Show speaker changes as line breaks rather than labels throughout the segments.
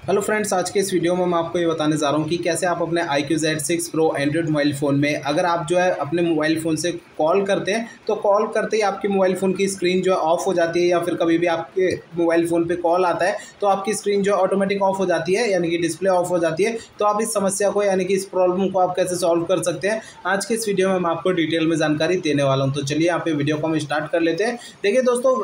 Hello friends, आज के इस वीडियो में मैं आपको ये बताने जा रहा हूँ कि कैसे आप अपने iQOO Z six pro Android mobile phone में अगर आप जो है अपने मोबाइल फ़ोन से कॉल करते हैं तो कॉल करते ही आपके मोबाइल फ़ोन की स्क्रीन जो है ऑफ़ हो जाती है या फिर कभी भी आपके मोबाइल फ़ोन पे कॉल आता है तो आपकी स्क्रीन जो है ऑटोमेटिक ऑफ़ हो जाती है, यानी कि डिस्प्ले ऑफ़ हो जाती है। तो आप इस समस्या को यानी कि इस प्रॉब्लम को आप कैसे सॉल्व कर सकते हैं, आज के इस वीडियो में मैं आपको डिटेल में जानकारी देने वाला हूँ। तो चलिए यहाँ पे वीडियो को हम स्टार्ट कर लेते हैं। देखिए दोस्तों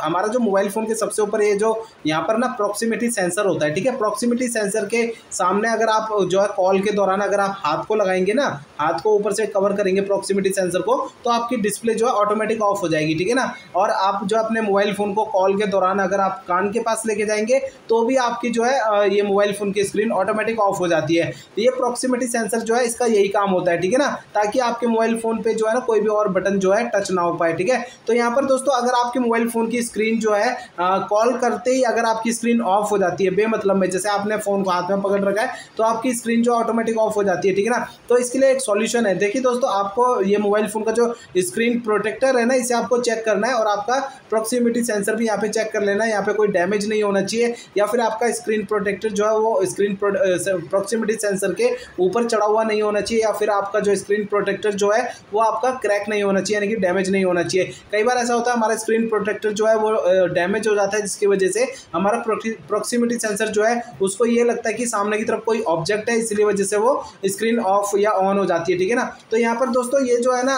हमारा जो मोबाइल फ़ोन के सबसे ऊपर ये जो यहाँ पर ना प्रॉक्सिमिटी सेंसर होता है, ठीक है? प्रॉक्सिमिटी सेंसर सेंसर के सामने अगर आप जो है कॉल के दौरान अगर आप हाथ को लगाएँगे ना, हाथ को ऊपर से कवर करेंगे प्रॉक्सिमिटी सेंसर को तो आपकी डिस्प्ले जो है ऑटोमेटिक ऑफ़ हो जाएगी, ठीक है ना? और आप जो अपने मोबाइल फ़ोन को कॉल के दौरान अगर आप कान के पास लेके जाएँगे तो भी आपकी जो है ये मोबाइल फ़ोन की स्क्रीन ऑटोमेटिक ऑफ़ हो जाती है। तो ये प्रॉक्सिमिटी सेंसर जो है, इसका यही काम होता है, ठीक है ना? ताकि आपके मोबाइल फ़ोन पर जो है ना, कोई भी और बटन जो है टच ना हो पाए, ठीक है? तो यहाँ पर दोस्तों, अगर आपके मोबाइल फ़ोन की स्क्रीन जो है कॉल करते ही अगर आपकी स्क्रीन ऑफ़ हो जाती है, बेमतलब में, जैसे आपने फ़ोन को हाथ में पकड़ रखा है तो आपकी स्क्रीन जो ऑटोमेटिक ऑफ़ हो जाती है, ठीक है ना? तो इसके लिए एक सॉल्यूशन है। देखिए दोस्तों, आपको ये मोबाइल फ़ोन का जो स्क्रीन प्रोटेक्टर है ना, इसे आपको चेक करना है और आपका प्रोक्सीमिटी सेंसर भी यहाँ पे चेक कर लेना है। यहाँ पे कोई डैमेज नहीं होना चाहिए, या फिर आपका स्क्रीन प्रोटेक्टर जो है वो स्क्रीन प्रॉक्सिमिटी सेंसर के ऊपर चढ़ा हुआ नहीं होना चाहिए, या फिर आपका जो स्क्रीन प्रोटेक्टर जो है, वो आपका क्रैक नहीं होना चाहिए, यानी कि डैमेज नहीं होना चाहिए। कई बार ऐसा होता है, हमारा स्क्रीन प्रोटेक्टर जो है वो डैमेज हो जाता है, जिसकी वजह से हमारा प्रोक्सीमिटी सेंसर जो है उसको ये लगता है कि सामने की तरफ़ कोई ऑब्जेक्ट है, इसलिए वजह से वो स्क्रीन ऑफ़ या ऑन हो जाती है, ठीक है ना? तो यहाँ पर दोस्तों ये जो है ना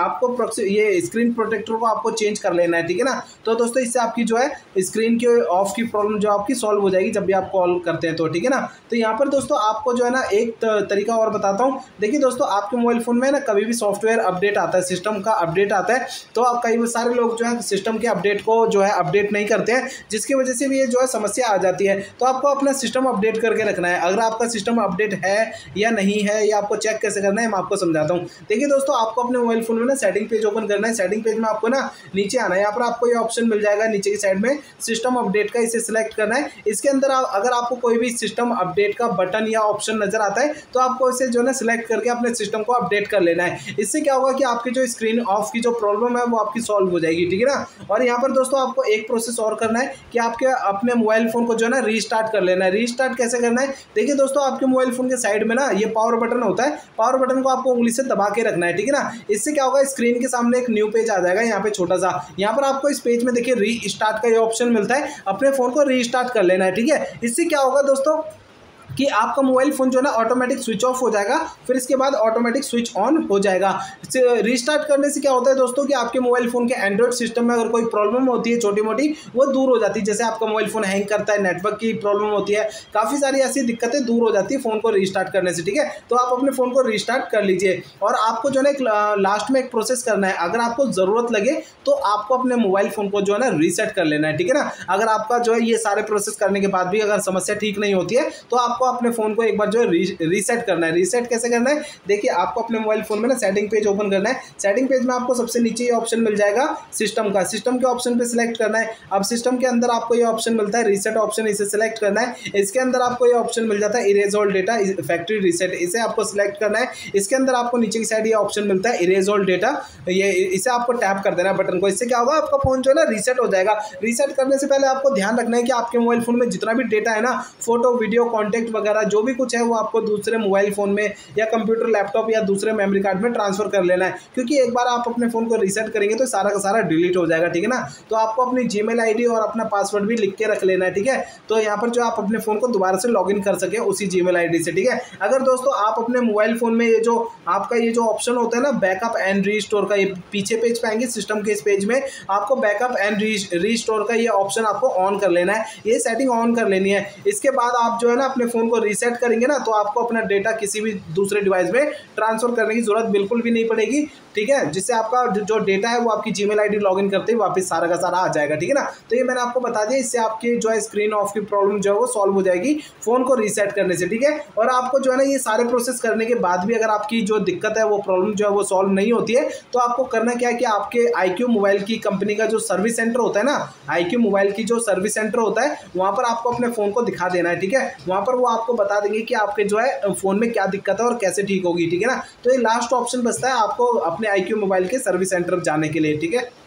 आपको ये स्क्रीन प्रोटेक्टर को आपको चेंज कर लेना है, ठीक है ना? तो दोस्तों इससे आपकी जो है स्क्रीन के ऑफ़ की प्रॉब्लम जो आपकी सॉल्व हो जाएगी जब भी आप कॉल करते हैं तो ठीक है ना? तो यहाँ पर दोस्तों आपको जो है ना, एक तरीका और बताता हूँ। देखिए दोस्तों आपके मोबाइल फ़ोन में ना कभी भी सॉफ्टवेयर अपडेट आता है सिस्टम का अपडेट आता है तो आप कई सारे लोग जो है सिस्टम के अपडेट को जो है अपडेट नहीं करते हैं, जिसकी वजह से भी ये जो है समस्या आ जाती है। तो आपको अपना सिस्टम अपडेट करके रखना है। अगर आपका सिस्टम अपडेट है या नहीं है, या आपको चेक कैसे करना है, मैं आपको समझाता हूँ। देखिए दोस्तों, आपको अपने मोबाइल फ़ोन में ना सेटिंग पेज ओपन करना है। सेटिंग पेज में आपको ना नीचे आना है। यहाँ पर आपको ये ऑप्शन मिल जाएगा नीचे की साइड में सिस्टम अपडेट का, इसे सिलेक्ट करना है। इसके अंदर अगर आपको कोई भी सिस्टम अपडेट का बटन या ऑप्शन नज़र आता है तो आपको इसे जो है सिलेक्ट करके अपने सिस्टम को अपडेट कर लेना है। इससे क्या होगा कि आपकी जो स्क्रीन ऑफ़ की जो प्रॉब्लम है, वो आपकी सॉल्व हो जाएगी, ठीक है ना? और यहाँ पर दोस्तों, आपको एक प्रोसेस और करना है कि आपके अपने मोबाइल फ़ोन को जो है ना रीस्टार्ट कर लेना है रीस्टार्ट कैसे करना है? देखिए दोस्तों, आपके मोबाइल फ़ोन के साइड में ना ये पावर बटन होता है। पावर बटन को आपको उंगली से दबा के रखना है, ठीक है ना? इससे क्या होगा स्क्रीन के सामने एक न्यू पेज आ जाएगा यहाँ पे छोटा सा यहाँ पर आपको इस पेज में देखिए री का ये ऑप्शन मिलता है। अपने फ़ोन को रीस्टार्ट कर लेना है, ठीक है? इससे क्या होगा दोस्तों कि आपका मोबाइल फ़ोन जो है ना ऑटोमेटिक स्विच ऑफ़ हो जाएगा, फिर इसके बाद ऑटोमेटिक स्विच ऑन हो जाएगा। रिस्टार्ट करने से क्या होता है दोस्तों कि आपके मोबाइल फ़ोन के एंड्रॉइड सिस्टम में अगर कोई प्रॉब्लम होती है छोटी मोटी वो दूर हो जाती है। जैसे आपका मोबाइल फ़ोन हैंग करता है नेटवर्क की प्रॉब्लम होती है, काफ़ी सारी ऐसी दिक्कतें दूर हो जाती है फ़ोन को रिस्टार्ट करने से, ठीक है? तो आप अपने फ़ोन को रिस्टार्ट कर लीजिए। और आपको जो है ना लास्ट में एक प्रोसेस करना है। अगर आपको ज़रूरत लगे तो आपको अपने मोबाइल फ़ोन को जो है ना रीसेट कर लेना है, ठीक है ना? अगर आपका जो है ये सारे प्रोसेस करने के बाद भी अगर समस्या ठीक नहीं होती है तो आपको आपको अपने फ़ोन को एक बार जो है रीसेट करना है। रीसेट कैसे करना है? देखिए, आपको अपने मोबाइल फ़ोन में ना सेटिंग पेज ओपन करना है। सेटिंग पेज में आपको सबसे नीचे ये ऑप्शन मिल जाएगा सिस्टम का। सिस्टम के ऑप्शन पे सिलेक्ट करना है। अब सिस्टम के अंदर आपको ये ऑप्शन मिलता है रीसेट ऑप्शन इसे सिलेक्ट करना है। इसके अंदर आपको ये ऑप्शन मिल जाता है erase all data factory reset इसे आपको सिलेक्ट करना है। इसके अंदर आपको नीचे की साइड ये ऑप्शन मिलता है इरेज ऑल डेटा ये, इसे आपको टैप कर देना है बटन को। इससे क्या होगा? आपका फ़ोन जो है ना रीसेट हो जाएगा। रीसेट करने से पहले आपको ध्यान रखना है कि आपके मोबाइल फ़ोन में जितना भी डेटा है ना फ़ोटो वीडियो कॉन्टेक्ट वगैरह, जो भी कुछ है, वो आपको दूसरे मोबाइल फ़ोन में या कंप्यूटर लैपटॉप या दूसरे मेमोरी कार्ड में ट्रांसफ़र कर लेना है। क्योंकि एक बार आप अपने फ़ोन को रीसेट करेंगे तो सारा का सारा डिलीट हो जाएगा, ठीक है ना? तो आपको अपनी जी मेल और अपना पासवर्ड भी लिख के रख लेना है, ठीक है? तो यहाँ पर जो आप अपने फ़ोन को दोबारा से लॉग कर सके उसी जी मेल से, ठीक है? अगर दोस्तों आप अपने मोबाइल फ़ोन में ये जो आपका ये जो ऑप्शन होता है ना बैकअप एंड रीस्टोर का, ये पीछे पेज पाएँगे सिस्टम के इस पेज में, आपको बैकअप एंड रीस्टोर का ये ऑप्शन आपको ऑन कर लेना है। ये सेटिंग ऑन कर लेनी है। इसके बाद आप जो है ना, अपने फ़ोन को रीसेट करेंगे ना तो आपको अपना डेटा किसी भी दूसरे डिवाइस में ट्रांसफ़र करने की ज़रूरत बिल्कुल भी नहीं पड़ेगी, ठीक है? जिससे आपका जो डेटा है वो आपकी जी मेल आई लॉग इन करते ही वापस सारा का सारा आ जाएगा, ठीक है ना? तो ये मैंने आपको बता दिया, इससे आपकी जो है स्क्रीन ऑफ़ की प्रॉब्लम जो है वो सॉल्व हो जाएगी फ़ोन को रीसेट करने से, ठीक है? और आपको जो है ना ये सारे प्रोसेस करने के बाद भी अगर आपकी जो दिक्कत है वो प्रॉब्लम जो है वो सॉल्व नहीं होती है तो आपको करना क्या है कि आपके IQ मोबाइल की कंपनी का जो सर्विस सेंटर होता है ना IQ मोबाइल की जो सर्विस सेंटर होता है, वहाँ पर आपको अपने फ़ोन को दिखा देना है, ठीक है? वहाँ पर वो आपको बता देंगे कि आपके जो है फ़ोन में क्या दिक्कत है और कैसे ठीक होगी, ठीक है ना? तो ये लास्ट ऑप्शन बचता है आपको अपने आई मोबाइल के सर्विस सेंटर जाने के लिए, ठीक है?